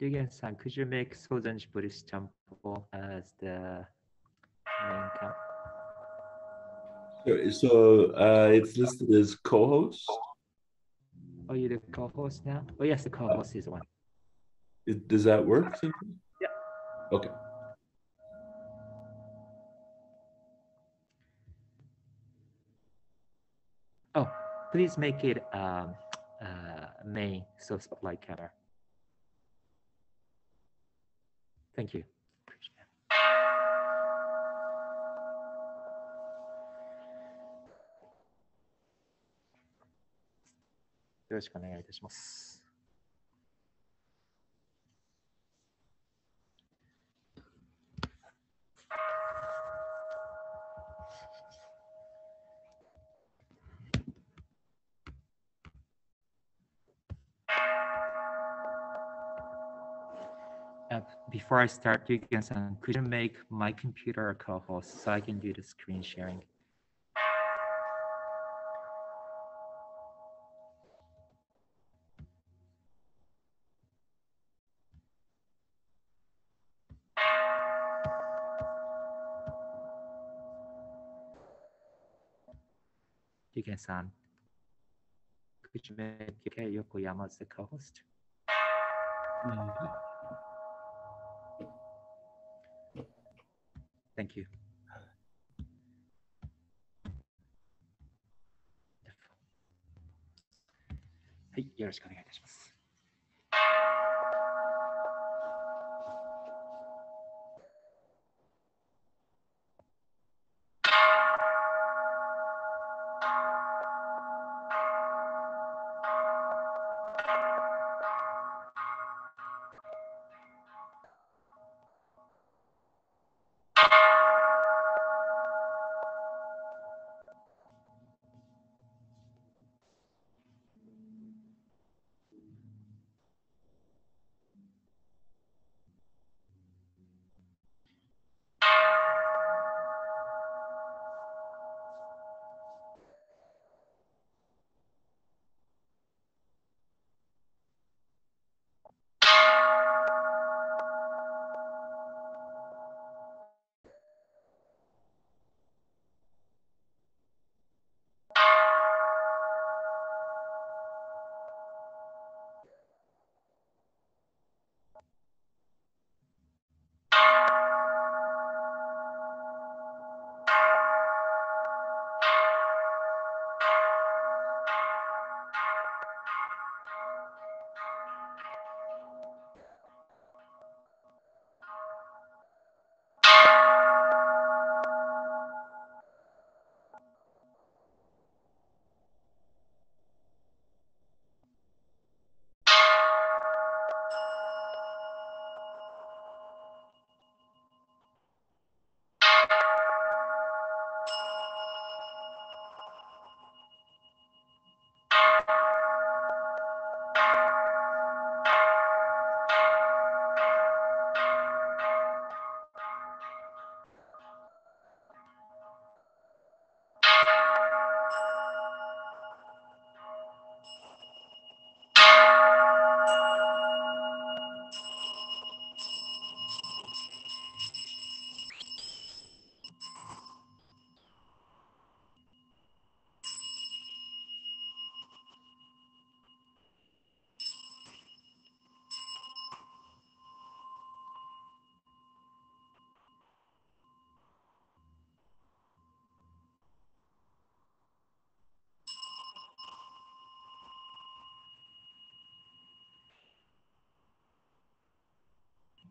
Dugan-san, could you make Sozenji Buddhist temple as the main camp? So, so uh, it's listed as co-host. Oh, you're the co-host now? Oh, yes, the co-host is the one. It, does that work? Yeah. Okay. please make it um, uh, main so spotlight camera. Thank you. よろしくお願いいたします。 Before I start, you can could you make my computer a co-host so I can do the screen sharing? You can san. Um, could you make Yuki Yokoyama as the co-host? Mm-hmm. Thank you. はい、よろしくお願いいたします。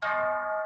you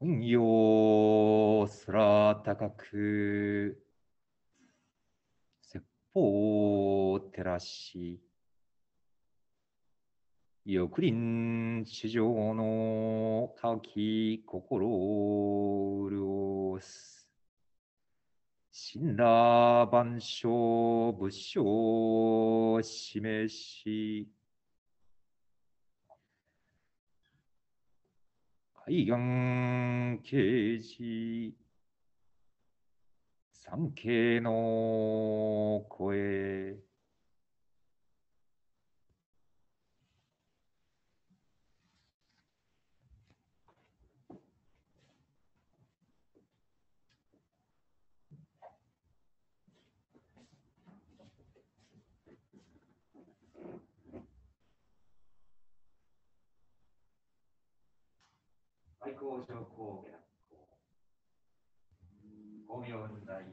よ空高く説法照らし翼輪地上の滝心を潤す。神羅万象仏性を示し海岸刑事三景の声。 오소 고개고 봄이 온다이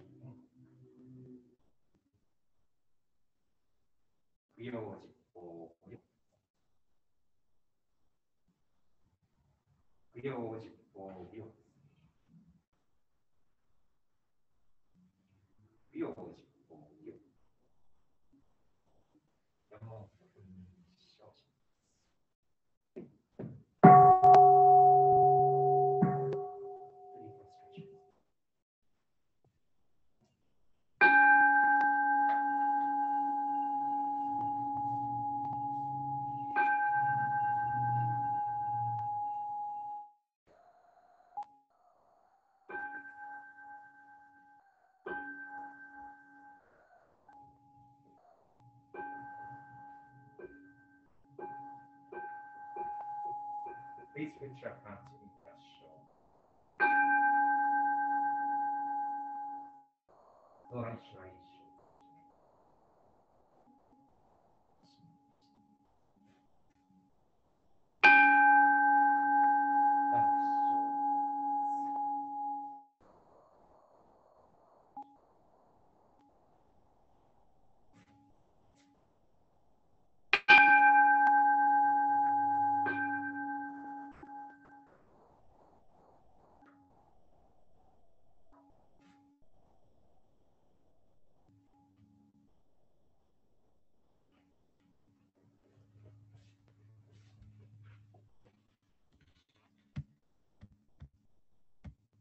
귀여워지고 귀여워지고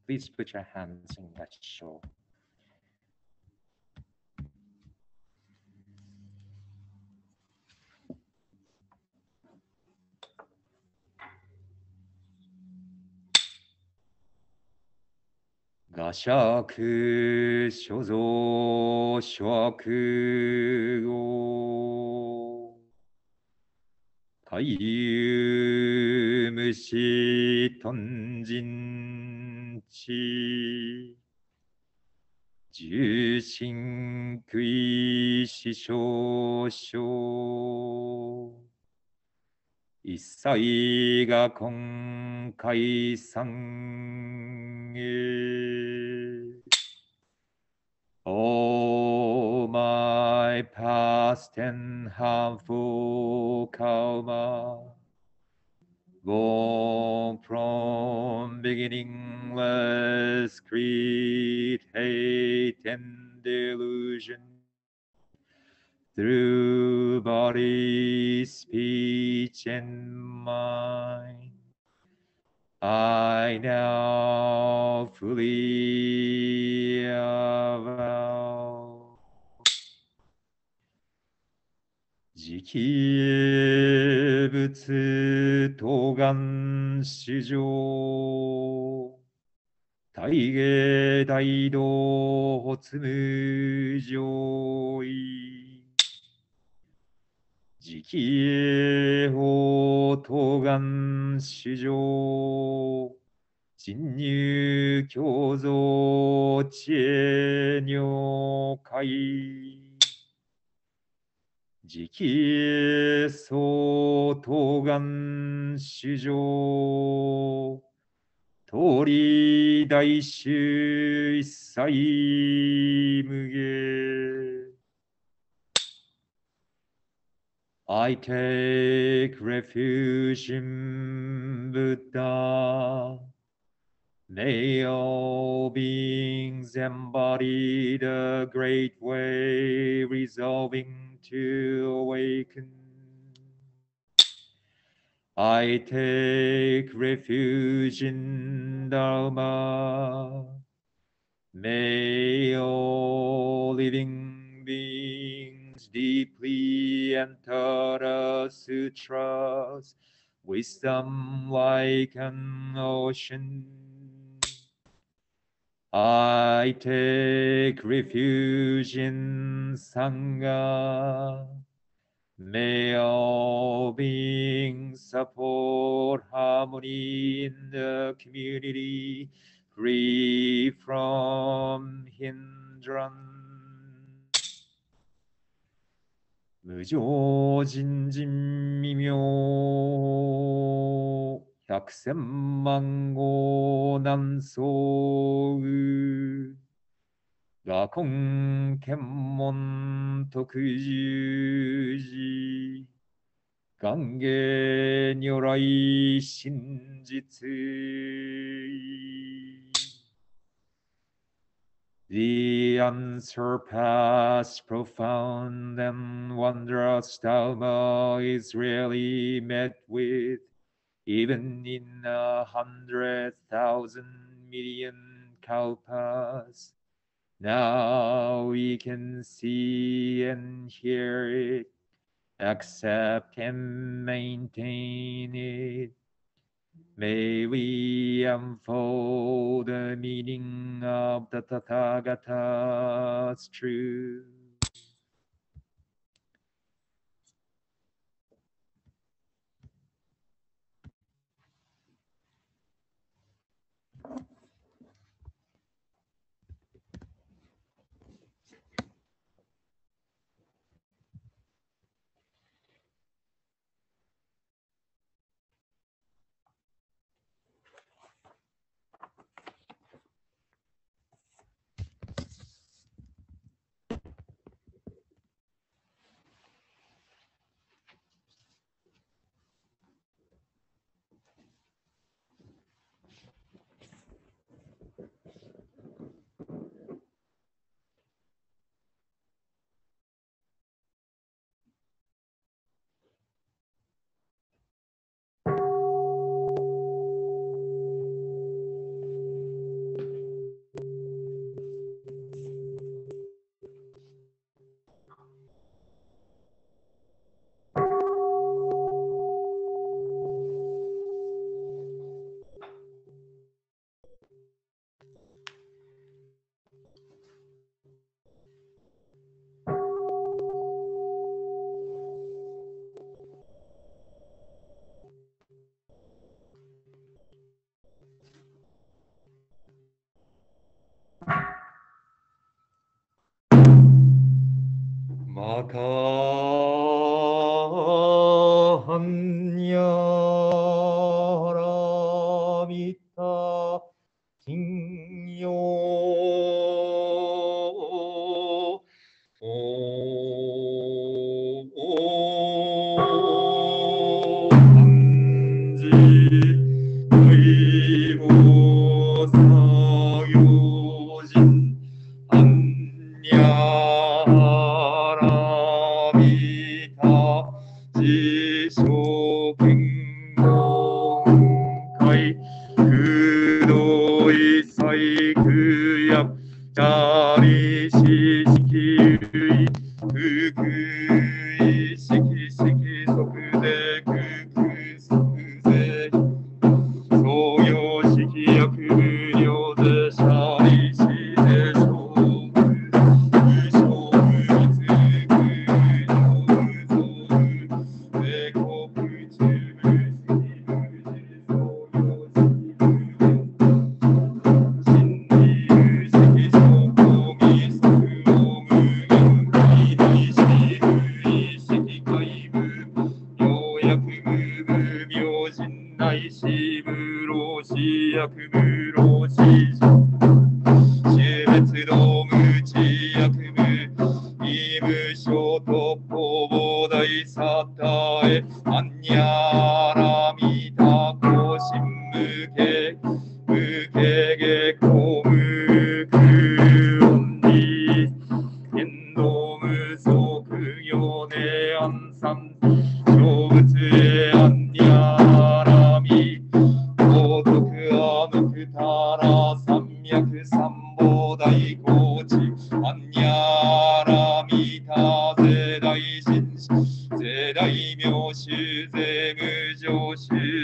Please put your hands in that show. 画尺所蔵諸悪語海遊無視頓人地重心食い死少々一切が今回参へ Oh, my past and harmful karma, born from beginningless greed, hate, and delusion, through body, speech, and mind. I now fully avow. 時期物当願史上大芸大道発無上位。時期法当願史上侵入共造知恵如海時期相当願史上通り大衆一切無下 I take refuge in Buddha, May all beings embody the great way, resolving to awaken. I take refuge in Dharma. May all living beings deeply enter the sutras, wisdom like an ocean. I take refuge in Sangha. May all beings support harmony in the community, free from hindrance. 무조진진미묘 百千万号南宋羅根検問特十字願下如来真実 The unsurpassed, profound, and wondrous Dharma is rarely met with, even in a hundred thousand million kalpas. Now we can see and hear it, accept and maintain it. May we unfold the meaning of the Tathagata's truth. た。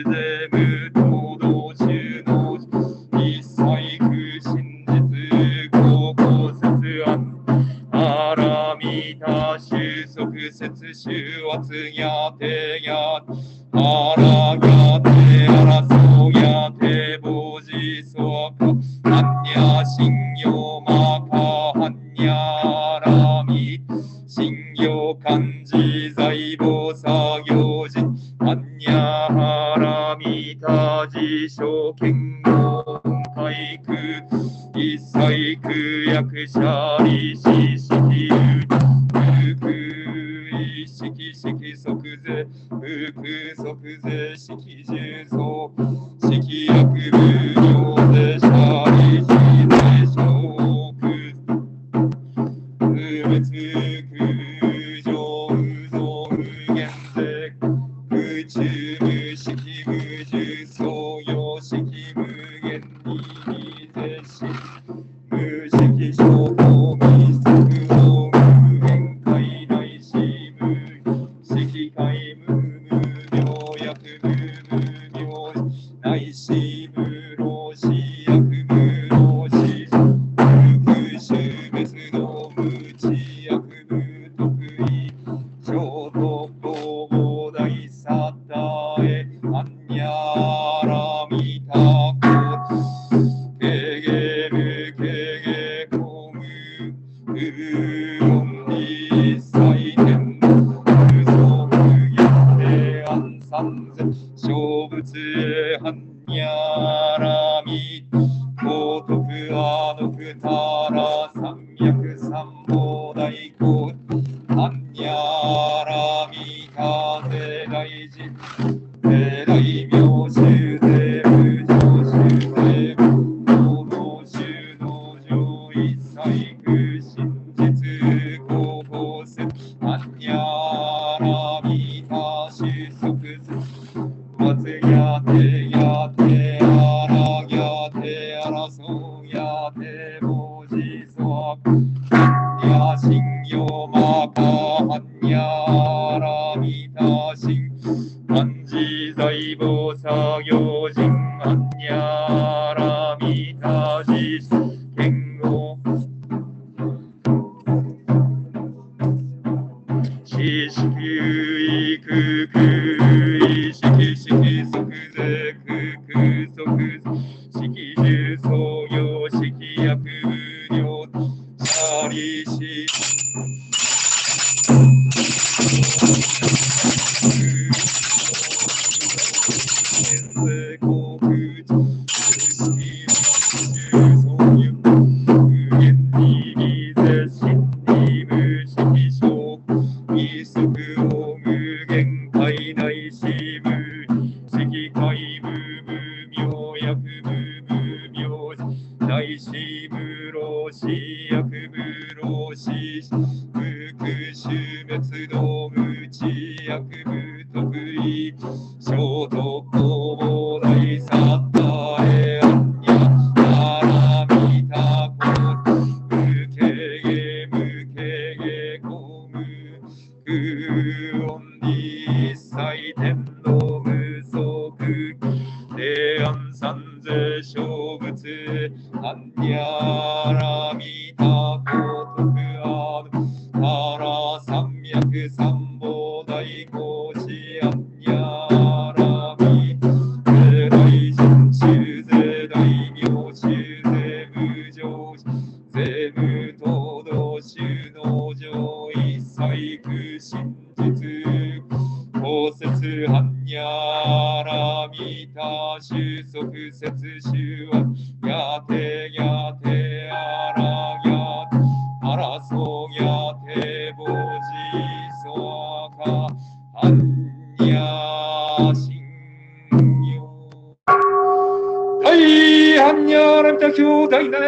ゼム共の一切苦真実高校節案あらみた収束節終圧あて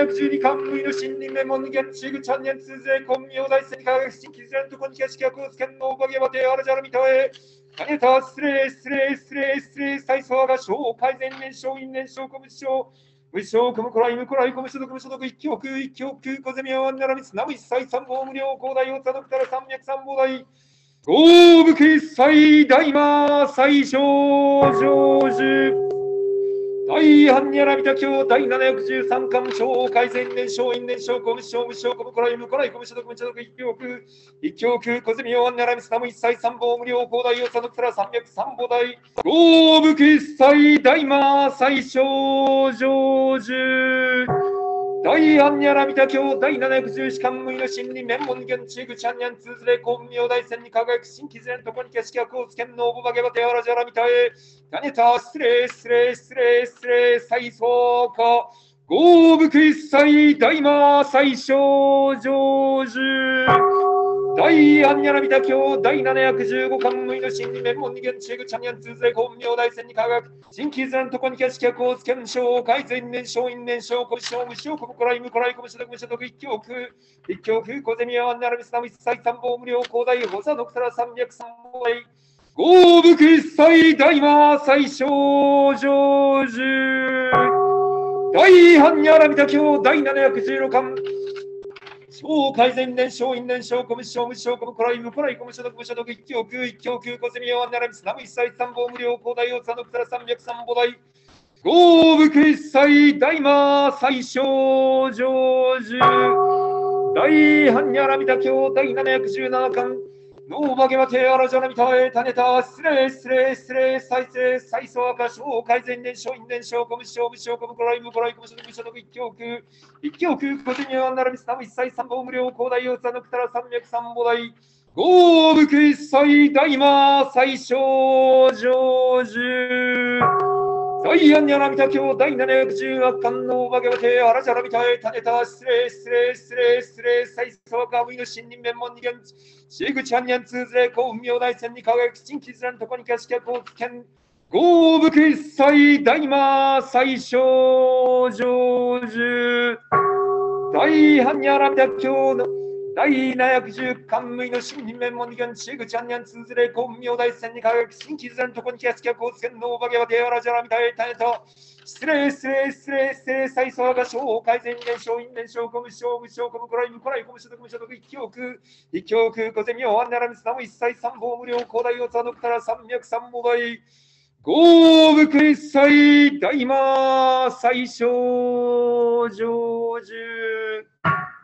112冠無位の森林メモ、人間、シグチャンネル通税混妙大戦科学新規然とこにけしきはこうすけんのおかげばてあらじゃらみたえ。金田失礼失礼失礼失礼再創が小改善燃焼院燃焼小物症無償コムコライムコライコム所得無所得一挙空一挙空小ゼミはならみつなむ一歳三宝無料広大をたどったら三百三宝大合武決済大魔最小上手はい、ハンニャラビタ教第713巻、小改善年少院年少公務省無償小務コライムコライ小ム所小無所得一教区小教区小小王安小良ミスナム小切三小無料広小予算小くら小百三小大合小決済小魔最小上小大般若羅弥陀経第714巻無意の真理面門現地口安安通ずれ公明大戦に輝く新規然とこに景色役をつけんのおぼばけばてあらじゃらみたえ種た失礼失礼失礼。失礼最相か合武一切大魔最小成就。大アンニャラ教第715巻無意の心理面も二元中グチャニアン通税本明大戦に科学新規図案とこにキャシキャコーツ検証改善年少因年少古小無償国コライムコライコム得無所得一教一教小ゼミは並びすなみナ参謀無料広大補佐ドクタラ三百三謀合部一切大魔最小上寿大般若ラビタ教第716巻お改善年少、因年少、コム少、無少、コムコライム、コライ、コム所得、無所得、一強級、一強級、小銭用、アンナラミス、ム歳、三本無料、広大王、三のくたら三百三母大、合部決済、大魔、最小、上寿、大般若ラミタ教、第717巻、おまけは手荒じゃなみたえ、ねた、失礼、失礼、失礼、再生、最初は赤、小改善伝承、因伝承、小無償、無償、小無こらい、無こらい、小無所得、無所得、一教空、一教空、小手にはならみすたむ、一切三宝無料、広大四ブのくたら三百三母大、合武一切大魔、最小成就。第安にゃらびた経第718巻のお化けをて、あらじゃらびたへ、たねた、失礼、失礼、失礼、失礼、最沢か、ウィの新人面門二元、シーグチャンニャン通ずれ、こう、妙大戦に輝く、新規ずれんとこにかし客を、こう、危険、合福一切、大魔、最小、上就、大半にゃらびた経の、第710巻無の新人面門二元知ャン安にゃズレ、コンミオ大戦に輝く新規ずれのとこに気がつきゃ高専のお化けは手アラじゃらみたいたと失礼失礼失礼失礼再相が小改善連勝因連勝小無償無ム小無こらいム、コらい小無所得無所得一教区一教区小ゼミをワンナラミスナム一切三方無料広大をつのくたら三脈三毛倍合部決済大魔最小上中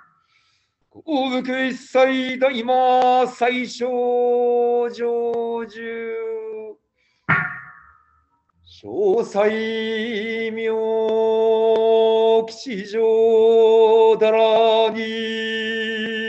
大福一切大魔最小成就詳細妙吉祥だらに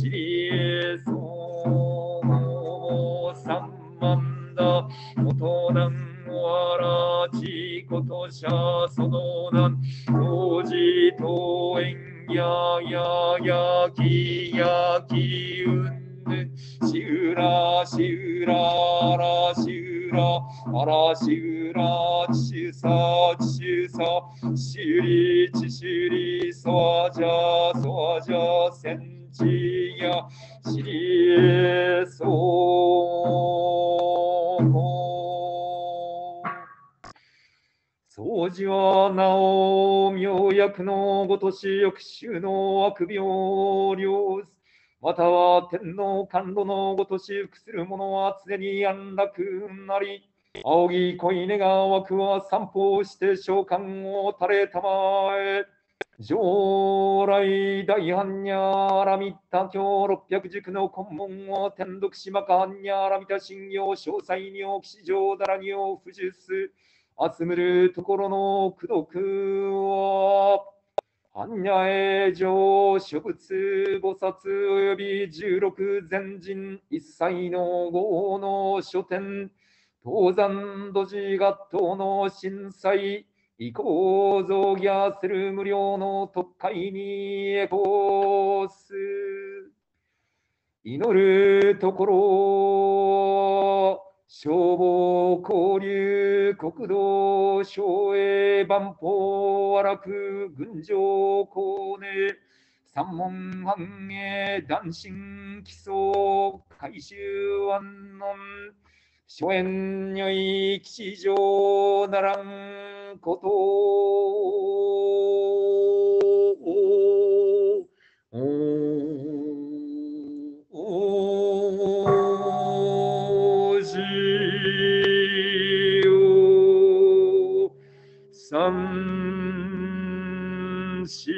ちごとし翌週の悪病領す。または天皇甘露のごとし服する者は常に安楽なり。仰ぎ恋願わくは散歩して召喚を垂れたまえ。将来大般若アラミッタ教600塾の根本を天読しまか般若アラミタ信行詳細にお騎士上だらにを不術集めるところの功徳は。般若へ上諸仏菩薩および十六全人一切の号の書店東山土地合頭の震災以降増ギする無料の特会にエコス祈るところ。消防交流国道省営万法和楽群青高根三門半営男神基礎改修安南諸縁如意吉祥ならんことお 삼시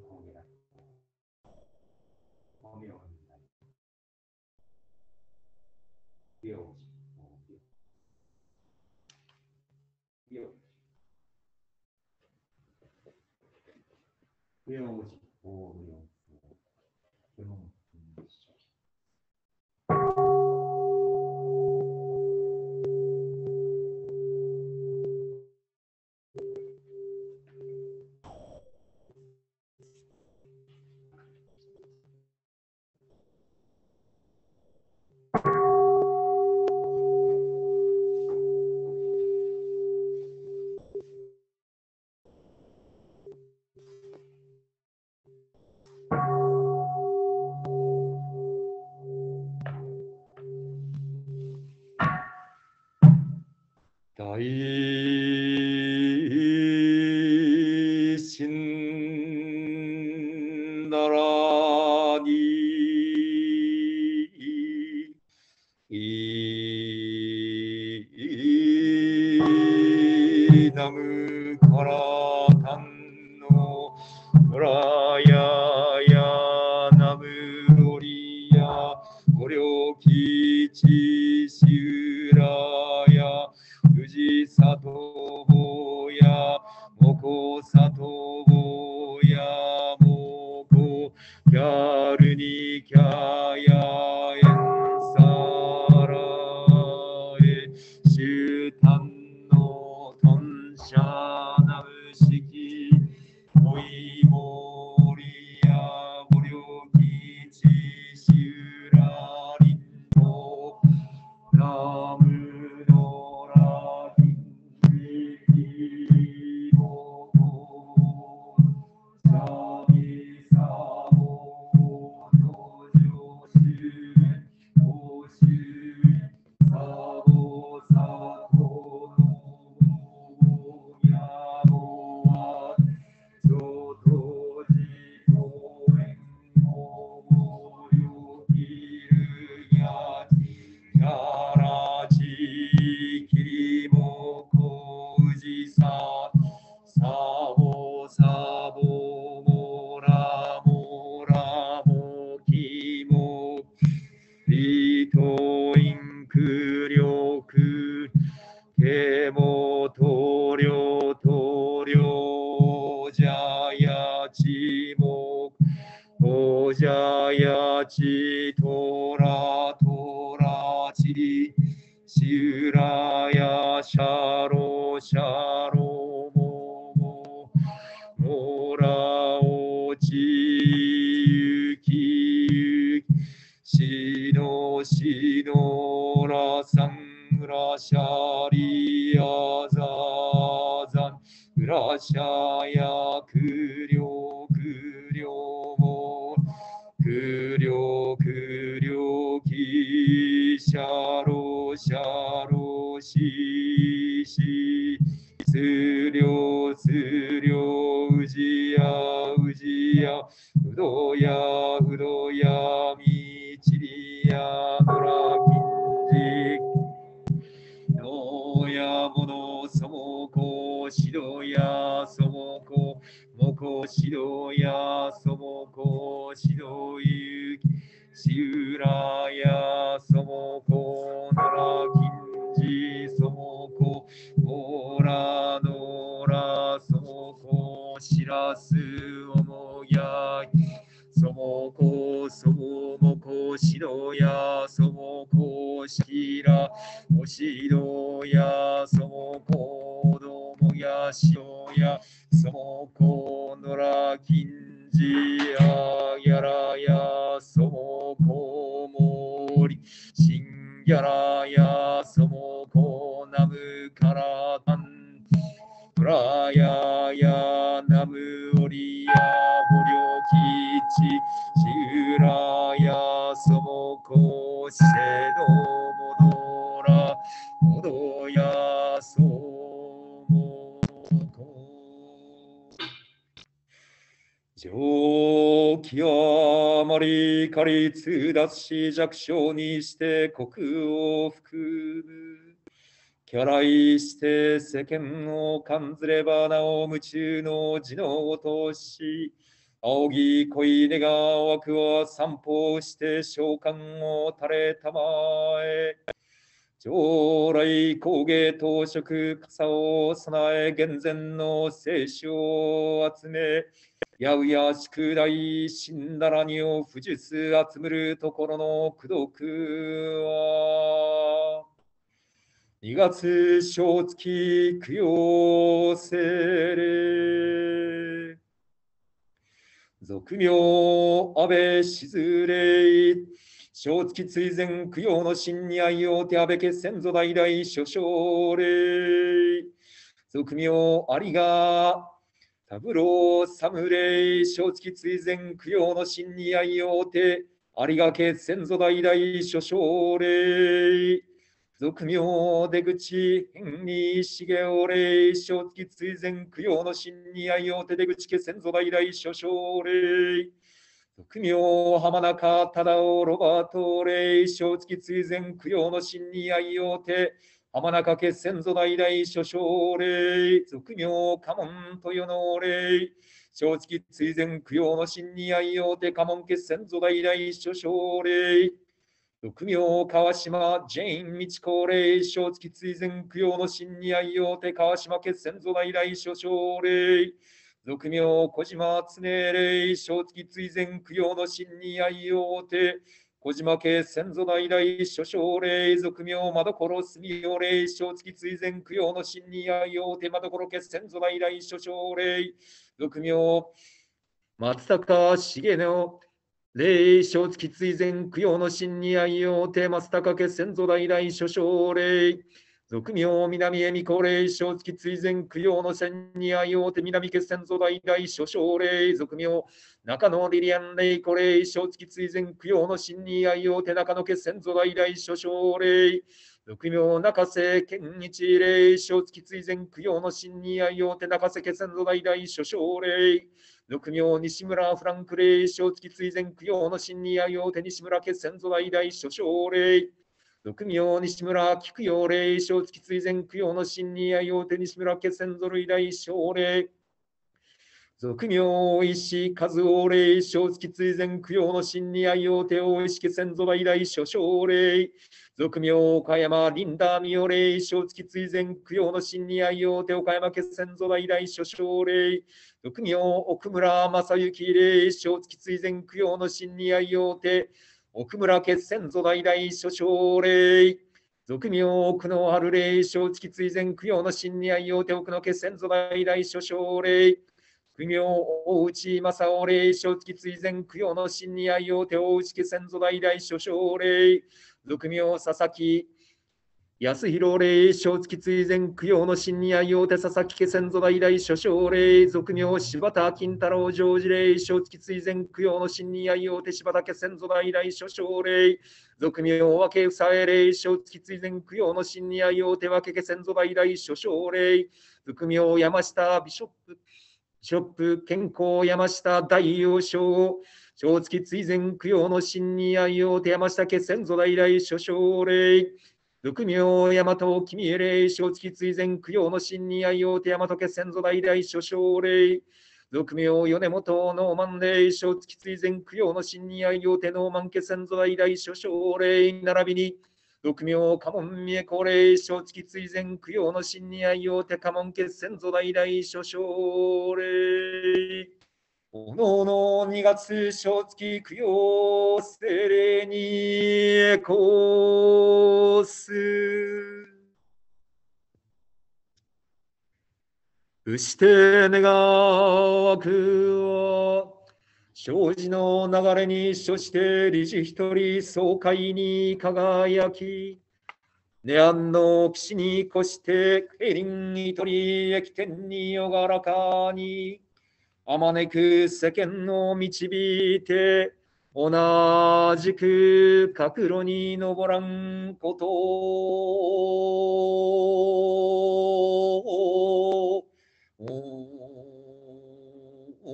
はい、工場工芸だ。工業問題。領事、 手元 하샤야 그려 그려모 그려 그려 기샤로샤. 上気あまりかり通達し弱小にして国を含む。キャライして世間を感ずればなお夢中の地のを通し仰ぎ恋願わくは散歩して召喚を垂れたまえ。将来工芸当職傘を備え厳然の聖書を集めやうや宿題死んだらにを不術集むるところの功徳は2月小月供養せれ。俗名安倍静霊小月追善供養の真に愛を手安倍家先祖代々諸将霊。俗名ありがタブロー侍小月追善供養の真に愛を手ありがけ先祖代々諸将霊。俗名出口変に茂お礼小月追善供養の真に愛を手出口家先祖代々諸将霊。俗名浜中忠夫ロバート霊小月追善供養の真に愛を手浜中家先祖代々諸将霊俗名家門豊の霊小月追善供養の真に愛を手家門家先祖代々諸将霊俗名川島ジェイン道高齢小月追善供養の真に愛を手川島家先祖代々諸将霊俗名小島常霊正月追善供養の真に愛をて小島家先祖代々諸将霊俗名まどころ住よ霊正月追善供養の真に愛をてまどころ家先祖代々諸将霊俗名松坂重の霊正月追善供養の真に愛をて松坂家先祖代々諸将霊俗名南恵美子霊正月追善供養の千に愛をて南家先祖代々諸将霊俗名中野リリアン霊子霊正月追善供養の真に愛をて中野家先祖代々諸将霊。俗名中瀬健一霊正月追善供養の真に愛をて中瀬家先祖代々諸将霊。俗名西村フランク霊正月追善供養の真に愛をて西村家先祖代々諸将霊。俗名西村菊陽霊正月追善供養の真に愛をて西村家先祖類大将霊俗名石和王霊正月追善供養の真に愛をて大石家先祖代々諸将霊俗名岡山リンダミオ霊正月追善供養の真に愛をて岡山家先祖代々諸将霊俗名奥村正幸霊正月追善供養の真に愛をて奥村決戦祖代々諸将霊俗名奥のある霊正月追善供養の真に愛用手奥の決戦祖代々諸将霊供養大内正雄霊正月追善供養の真に愛をて大内家先祖代々諸将霊俗名佐々木安弘霊正月追善供養の真に愛をて佐々木家先祖代々諸将霊俗名柴田金太郎常時霊正月追善供養の真に愛をて柴田家先祖代々諸将霊俗名分けふさえ霊正月追善供養の真に愛をて分け家先祖代々諸将霊俗名山下ビショップビショップ健康山下大王将正月追善供養の真に愛をて山下家先祖代々諸将霊俗名大和を君へ霊正月追善供養の真に愛をて大和家先祖代々諸将霊俗名米本ノーマン霊正月追善供養の真に愛をてノーマン家先祖代々諸将霊並びに俗名家門三重子霊正月追善供養の真に愛をて家門家先祖代々諸将霊おのおの2月正月供養精霊にこす。うして願わくは、生じの流れに処して理事一人総会に輝き、ネアンの岸に越して競輪に取り駅天によがらかに、あまねく世間を導いて、同じく角路に登らんことを。お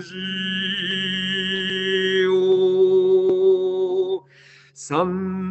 じを三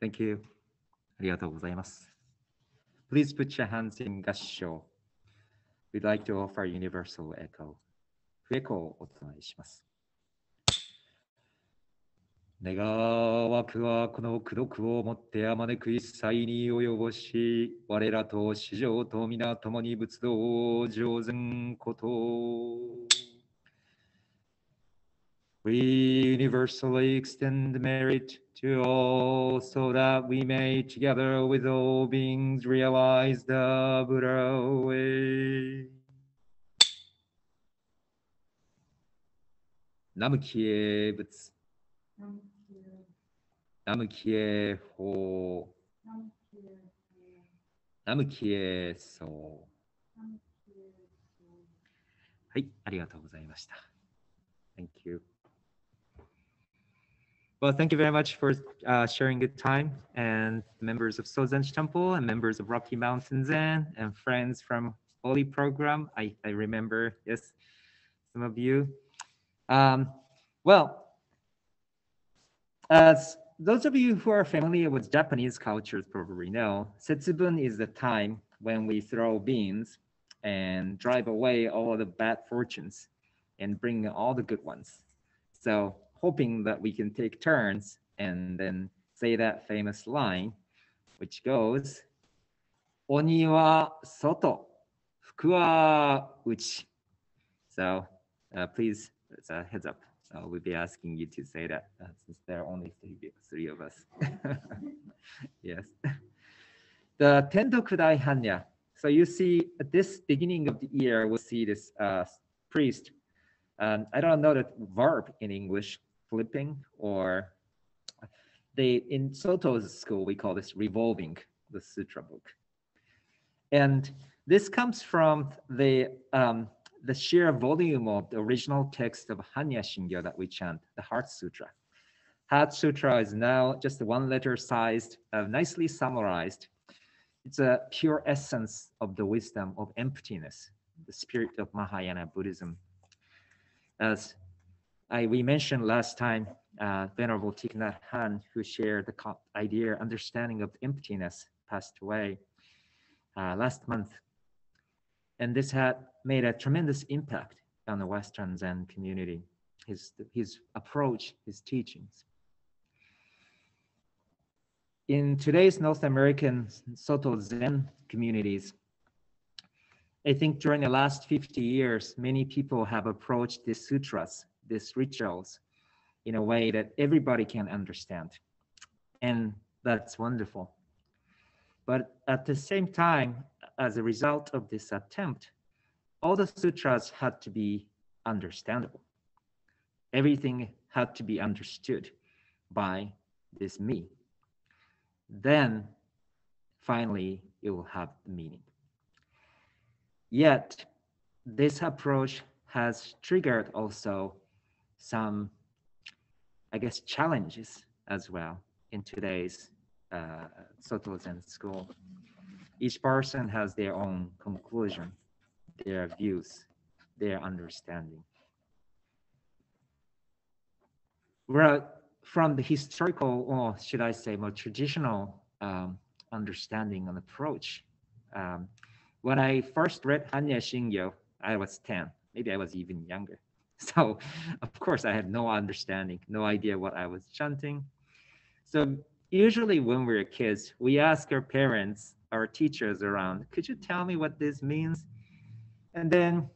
Thank you. ありがとうございます。Please put your hands in 合唱。We'd like to offer universal echo. フエコをお唱えします。願わくはこの功徳をもってあまねく一切に及ぼし、我らと市場と皆共に仏道を上善こと。We universally extend merit to all so that we may together with all beings realize the Buddha way. ナムキエ仏。ナムキエ法。ナムキエソウ。はい、ありがとうございました。Thank you. Well, thank you very much for uh, sharing good time and members of Sozenji Temple and members of Rocky Mountain Zen and friends from Holy Program. I, I remember, yes, some of you. Um, well, as those of you who are familiar with Japanese cultures probably know, Setsubun is the time when we throw beans and drive away all the bad fortunes and bring all the good ones. So hoping that we can take turns and then say that famous line, which goes, Oni wa soto, fuku wa uchi. So uh, please, it's a heads up. Uh, we'll be asking you to say that uh, since there are only three, three of us. yes. The Tendo Kudai Hanya. So you see at this beginning of the year, we'll see this uh, priest. Um, I don't know the verb in English, flipping or they in Soto's school, we call this revolving the sutra book. And this comes from the um, the sheer volume of the original text of Hanya Shingyo that we chant, the Heart Sutra. Heart Sutra is now just one letter sized, uh, nicely summarized. It's a pure essence of the wisdom of emptiness, the spirit of Mahayana Buddhism. As I, we mentioned last time, uh, Venerable Thich Nhat Hanh, who shared the idea, understanding of emptiness, passed away uh, last month. And this had made a tremendous impact on the Western Zen community, his, his approach, his teachings. In today's North American Soto Zen communities, I think during the last 50 years, many people have approached these sutras, these rituals, in a way that everybody can understand. And that's wonderful. But at the same time, as a result of this attempt, all the sutras had to be understandable. Everything had to be understood by this me. Then finally, it will have meaning. Yet, this approach has triggered also some, I guess, challenges as well in today's uh, Soto Zen school. Each person has their own conclusion, their views, their understanding. Well, from the historical, or should I say, more traditional um, understanding and approach, um, when I first read Hanya Shingyo, I was 10, maybe I was even younger. So, of course, I had no understanding, no idea what I was chanting. So, usually when we're kids, we ask our parents, our teachers around, could you tell me what this means? And then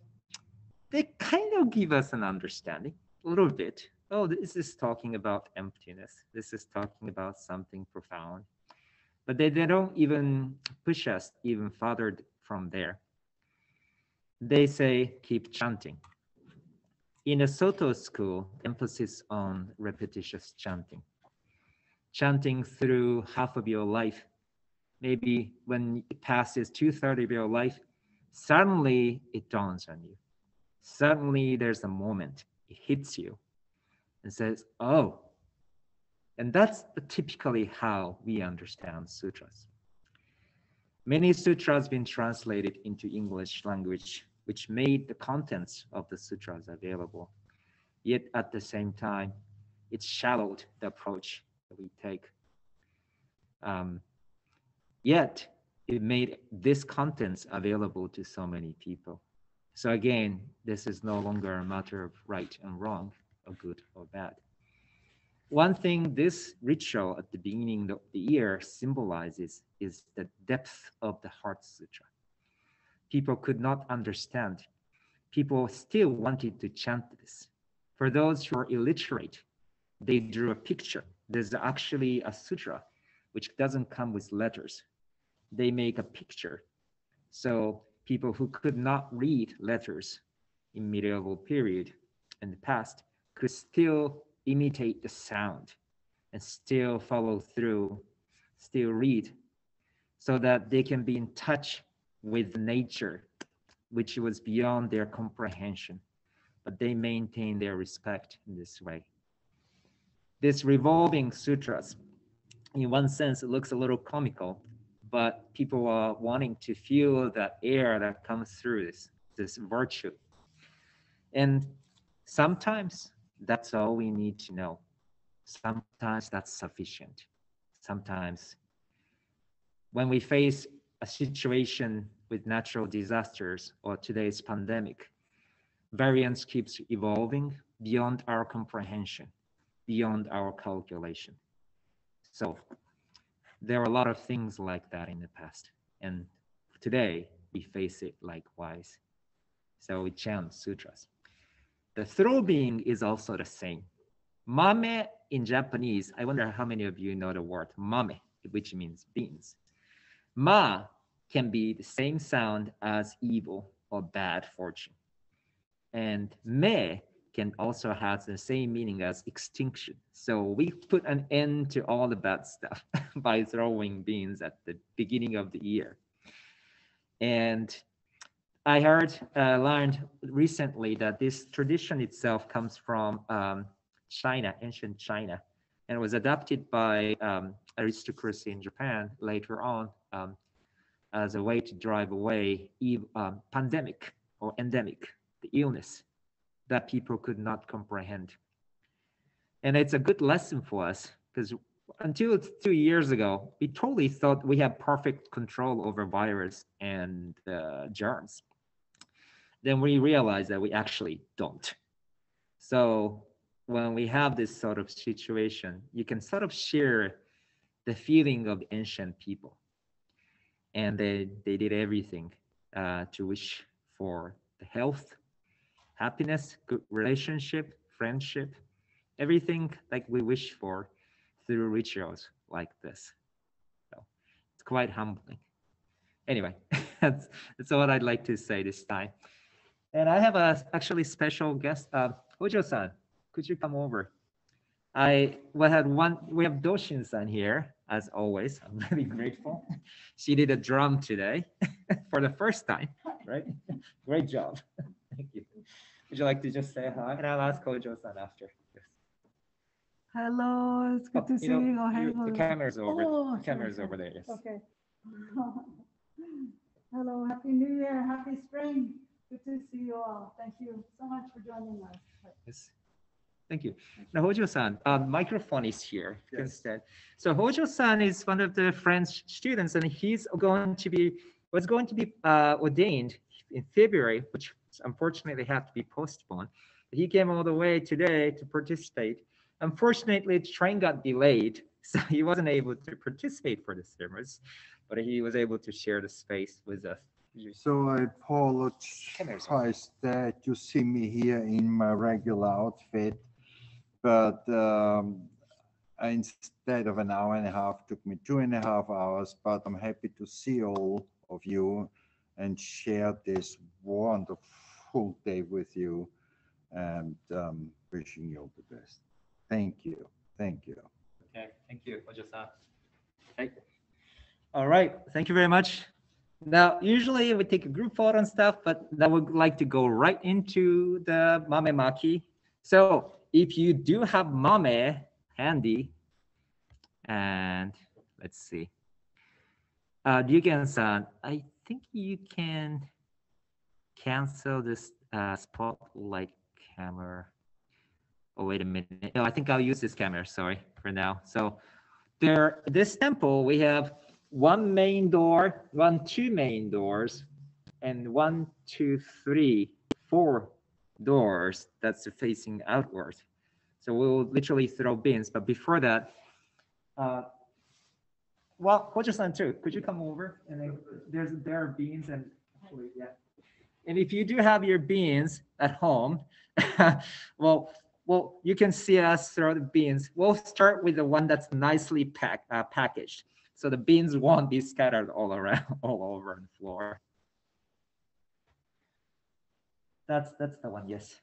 they kind of give us an understanding, a little bit. Oh, this is talking about emptiness. This is talking about something profound. But they, they don't even push us even further from there. They say, keep chanting. In a Soto school, emphasis on repetitious chanting. Chanting through half of your life. Maybe when it passes two thirds of your life, suddenly it dawns on you. Suddenly there's a moment, it hits you and says, oh. And that's typically how we understand sutras. Many sutras been translated into English language, which made the contents of the sutras available. Yet at the same time, it shallowed the approach that we take. Um, Yet it made this contents available to so many people. So again, this is no longer a matter of right and wrong, or good or bad. One thing this ritual at the beginning of the year symbolizes is the depth of the Heart Sutra. People could not understand. People still wanted to chant this. For those who are illiterate, they drew a picture. There's actually a sutra which doesn't come with letters. They make a picture. So people who could not read letters in medieval period in the past could still imitate the sound and still follow through, still read, so that they can be in touch with nature, which was beyond their comprehension, but they maintain their respect in this way. This revolving sutras, in one sense, it looks a little comical, but people are wanting to feel that air that comes through this, this virtue. And sometimes that's all we need to know. Sometimes that's sufficient. Sometimes when we face a situation with natural disasters or today's pandemic, variance keeps evolving beyond our comprehension, beyond our calculation. So there are a lot of things like that in the past. And today we face it likewise. So we chant sutras. The throw being is also the same. Mame in Japanese, I wonder how many of you know the word mame, which means beans. Ma can be the same sound as evil or bad fortune. And me can also have the same meaning as extinction. So we put an end to all the bad stuff by throwing beans at the beginning of the year. And I heard, uh, learned recently that this tradition itself comes from um, China, ancient China, and was adopted by um, aristocracy in Japan later on um, as a way to drive away um, pandemic or endemic, the illness that people could not comprehend. And it's a good lesson for us because until two years ago, we totally thought we had perfect control over virus and uh, germs. Then we realized that we actually don't. So when we have this sort of situation, you can sort of share the feeling of ancient people. And they, they did everything uh, to wish for the health happiness, good relationship, friendship, everything like we wish for through rituals like this. So it's quite humbling. Anyway, that's, that's what I'd like to say this time. And I have a actually special guest, uh, Hojo-san, could you come over? I we had one, we have Doshin-san here, as always. I'm really grateful. She did a drum today for the first time, right? Great job. Thank you. Would you like to just say hi? And I'll ask Hojo-san after. Yes. Hello, it's good Oh, to see you know, you. Oh, hey, you- The camera's over, Oh, the camera's okay, over there, yes. Okay. Hello, happy new year, happy spring. Good to see you all. Thank you so much for joining us. Yes. Thank you. Now Hojo-san, um, microphone is here if you can stand. So Hojo-san is one of the French students and he's going to be, was going to be uh, ordained in February, which unfortunately had to be postponed. He came all the way today to participate. Unfortunately, the train got delayed, so he wasn't able to participate for the service, but he was able to share the space with us. So I apologize that you see me here in my regular outfit. But um, instead of an hour and a half, took me two and a half hours, but I'm happy to see all of you and share this wonderful day with you and um, wishing you all the best. Thank you. Thank you. Okay, thank you, Hojo-san. Okay. All right, thank you very much. Now, usually we take a group photo and stuff, but I would like to go right into the mame maki. So if you do have mame handy, and let's see. Uh, Ryugen-san, I think you can cancel this uh, spotlight camera. Oh, wait a minute. No, I think I'll use this camera, sorry, for now. So there, this temple, we have one main door, one, two main doors, and one, two, three, four doors that's facing outward. So we'll literally throw beans, but before that, uh, well, Kojo-san too, could you come over? And then there's, there are beans and, actually, yeah. And if you do have your beans at home, well, well, you can see us throw the beans. We'll start with the one that's nicely packed, uh, packaged. So the beans won't be scattered all around, all over the floor that's that's the one yes.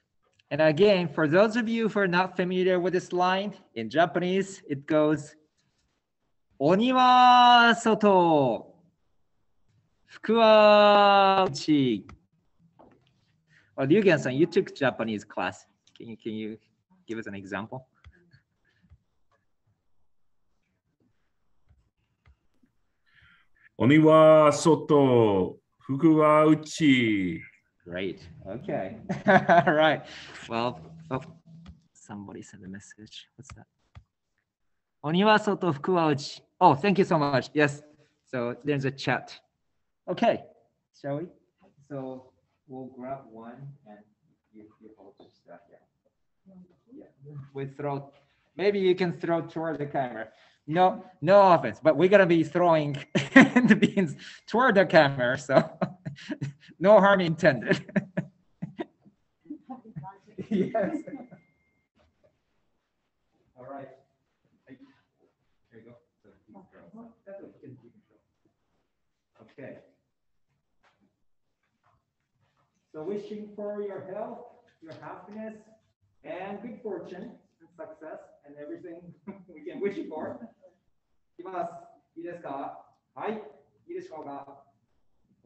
And again for those of you who are not familiar with this line in japanese it goes oniwa soto fukuwa uchi. Well ryugen-san you took japanese class. Can you can you give us an example? Oniwa soto fukuwa uchi. Great. Okay. Mm-hmm. All right. Well, oh, somebody sent a message. What's that? Oniwaso to Oh, thank you so much. Yes. So there's a chat. Okay. Shall we? So we'll grab one and you, you hold this. Yeah. Yeah. We throw. Maybe you can throw toward the camera. No, no offense, but we're gonna be throwing the beans toward the camera. So. no harm intended. yes. All right. Hey, There you go. So you can throw. That's okay, you can- you can throw. Okay. So wishing for your health, your happiness, and good fortune, and success, and everything we can wish you for. いきます。いいですかはい。いいでしょうか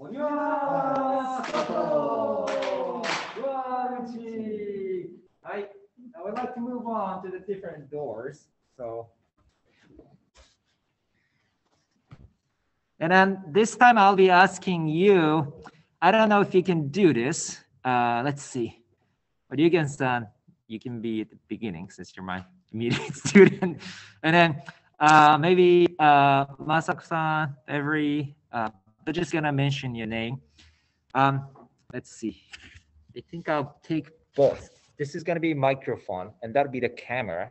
鬼は外福は内はい。I would like to move on to the different doors. So. And then this time I'll be asking you, I don't know if you can do this. Uh, let's see. But you can stand, you can be at the beginning since you're my immediate student. And then uh, maybe uh, Masako-san, every, uh, I'm just gonna mention your name. Um, let's see. I think I'll take both. This is gonna be microphone and that'll be the camera.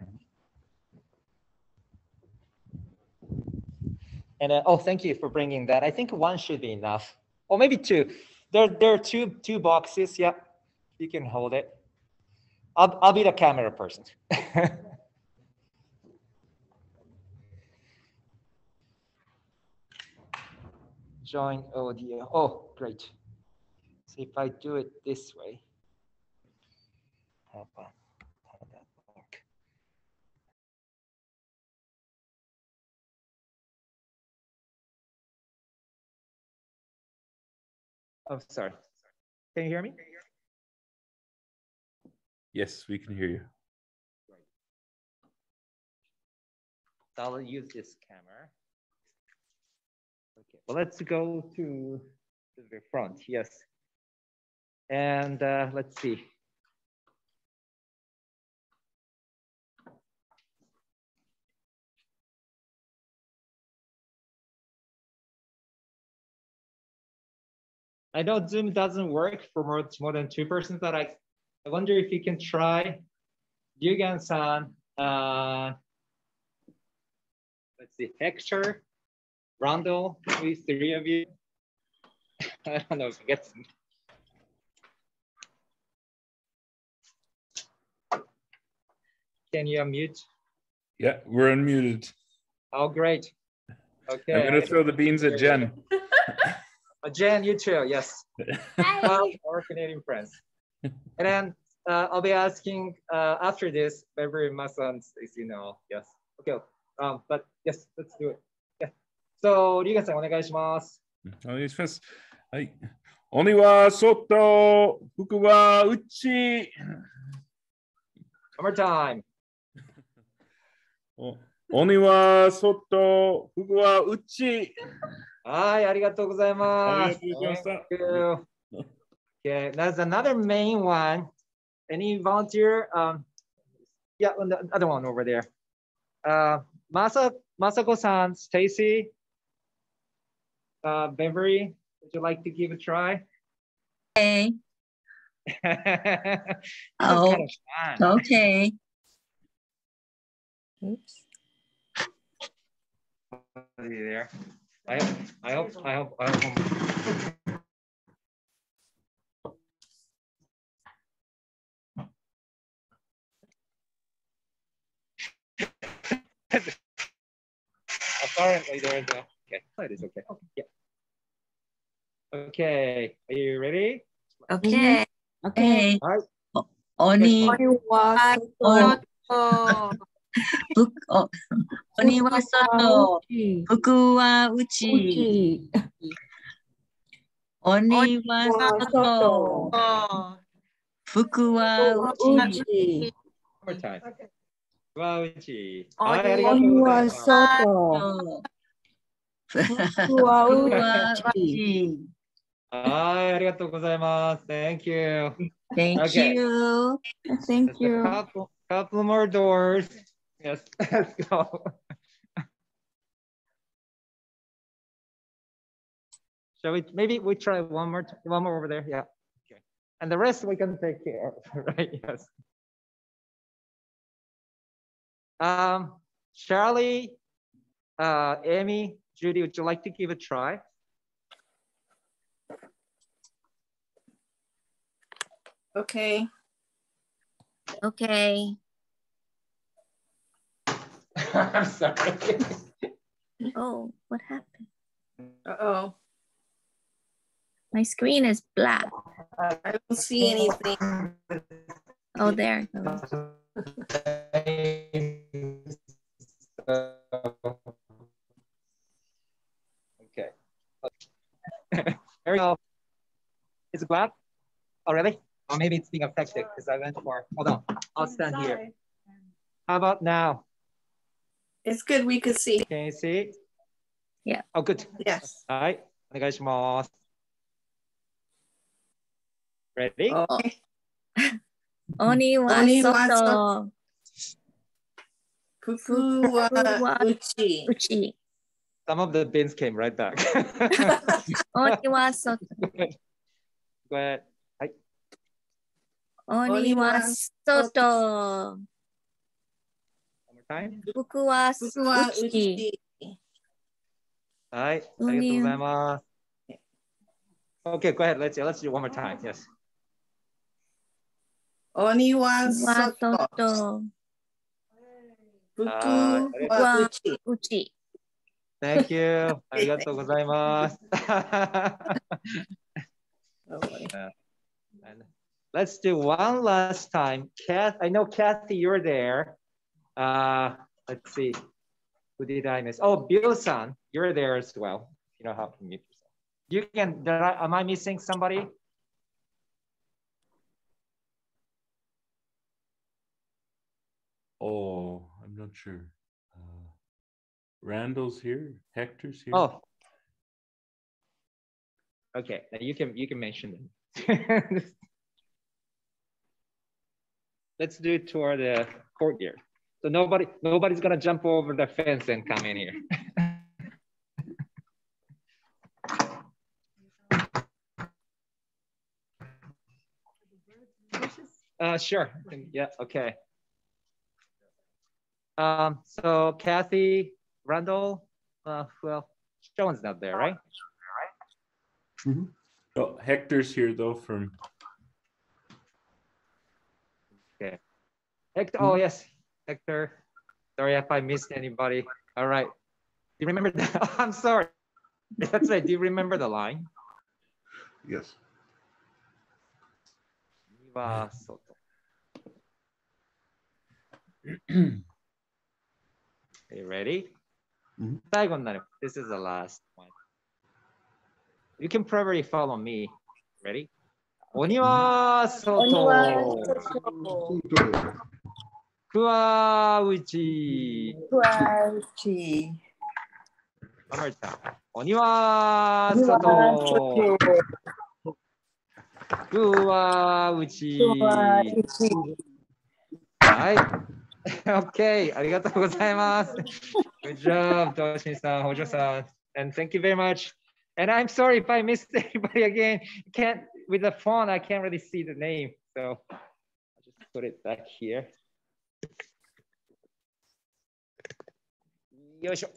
And uh, oh, thank you for bringing that. I think one should be enough. Or maybe two. There, there are two, two boxes. Yep, you can hold it. I'll, I'll be the camera person. Join audio. Oh, great. So if I do it this way. How about, how would that work? Oh, sorry. Can you hear me? Yes, we can hear you. so I'll use this camera. Well, let's go to the front, yes. And uh, let's see. I know Zoom doesn't work for more, more than two persons, but I, I wonder if you can try Ryugen-san, uh, let's see, Hector, Randall, maybe three of you. I don't know if it gets. Can you unmute? Yeah, we're unmuted. Oh, great. Okay. I'm gonna throw the beans at Jen. Uh, Jen, you too, yes. Well, our Canadian friends. And then uh, I'll be asking uh, after this, Beverly Masan, you know, yes. Okay, um, but yes, let's do it. Yeah. So, リーガンさんお願いします。お願いします。 はい。鬼は外、福は内。 One more time. お鬼は外、福は内。はい、ありがとうございあます。りがとうございました Thank you. Okay, that's another main one. Any volunteer? Um, yeah, and the other one over there. Uh, Masa, Masako-san, Stacy, uh, Beverly, would you like to give a try? Okay, Oh. kind of fun. okay. Oops. Are you there? I hope, I hope, I hope, I hope. Apparently there is a, okay, oh, it is okay, okay, yeah. Okay, are you ready? Okay. Okay. Okay. All right. Oni Oni wa soto, Uchi. fuku wa uchi. Uchi. Oni wa soto, fuku wa uchi. Uchi. One more time. Okay. Wauchi. Only Hi, arigatou Only was gozaimasu. soto. はい、ありがとうございます。Thank you. Thank Okay. you. Thank Just a you. couple, couple more doors. Yes, let's go. Shall we, maybe we try one more, t- one more over there, yeah. Okay. And the rest we can take care of, right, yes. Um, Charlie, uh, Amy, Judy, would you like to give a try? Okay. Okay. I'm sorry. Oh, what happened? Uh-oh. My screen is black. I don't see anything. Oh, there. it goes. There we go. Is it black already? Or maybe it's being affected because I went for, hold on, I'll stand here. How about now? It's good we could see. Can you see? Yeah. Oh, good. Yes. はい、お願いします。Ready? Okay. Oni wa Oni wa soto, Fufu wa wa uchi. uchi. Some of the bins came right back. Oniwasu. Go ahead. Hi. Oniwasoto. One more time. Buku wa uchi. Hi. Thank Okay, go ahead. Let's let's do one more time. Yes. Oni wa soto. Buku wa uchi. uchi. Thank you. ありがとうございます。 Oh, boy. And Let's do one last time. Kath, I know Kathy, you're there. Uh, let's see. Who did I miss? Oh, Bill-san, you're there as well. You know how to mute yourself. You can, did I, am I missing somebody? Oh, I'm not sure. Randall's here. Hector's here. Oh. Okay, now you can, you can mention them. Let's do it toward the courtyard. So nobody, nobody's gonna jump over the fence and come in here. Uh, sure. Yeah. Okay. Um, so Kathy, Randall, uh, well, Joan's not there, right? Oh, Hector's here though from Okay. Hector, oh yes, Hector. Sorry if I missed anybody. All right. Do you remember that? Oh, I'm sorry. That's right. Do you remember the line? Yes. Are you ready? Mm-hmm. This is the last one. You can probably follow me. Ready? 鬼は外。鬼は外。くわうち。くわうち。鬼は外。くわうち。はい。Okay. ありがとうございます。Good job, Toshin-san, Hojo-san. And thank you very much. And I'm sorry if I missed anybody again. Can't with the phone, I can't really see the name. So I'll just put it back here. よいしょ。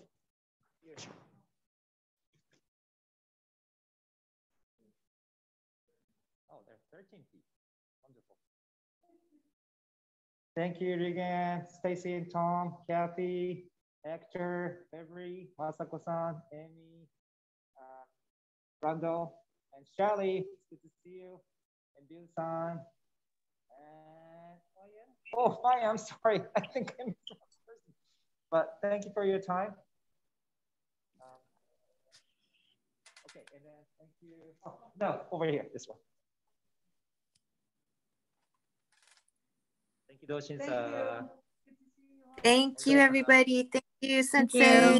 Thank you, Regan, Stacy, and Tom, Kathy, Hector, Beverly, Masako-san, Amy, uh, Randall, and. It's good to see you. And Bill-san. And oh yeah. Oh, Maya, I'm sorry. I think I missed one person. But thank you for your time. Um, okay, and then thank you. Oh, no, over here, this one. You, Doshin. Thank you. Thank you, everybody. Thank you, Thank Sensei.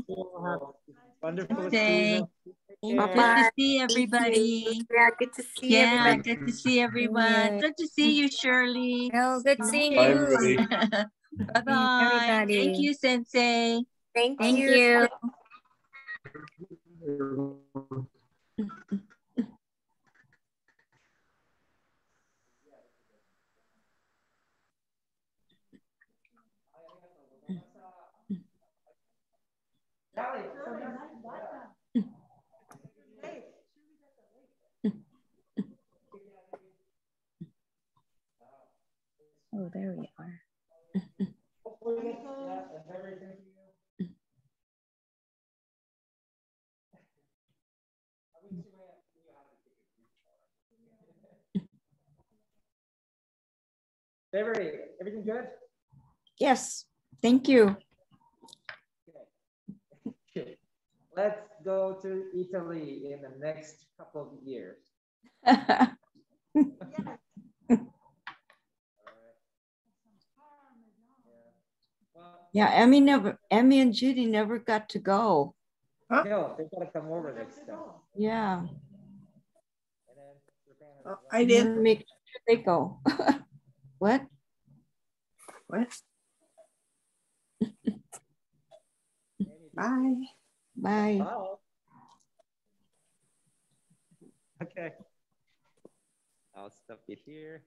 Wonderful to see Sensei. you. Good Bye-bye. to see everybody. Yeah, good to see Yeah, everybody. good to see everyone. Good to see you, Shirley. Oh, good seeing Bye, you. everybody. Bye bye. Thank you, Sensei. Thank, Thank you. you. Oh, there we are. Beverly, everything good? Yes, thank you. Okay. Let's go to Italy in the next couple of years. Well, Yeah, Emmy never, Emmy and Judy never got to go. no, they gotta come over next time. Yeah, And then Japan as Oh. I didn't make sure they go. What? What? Bye. Bye. Bye. Okay. I'll stop it here.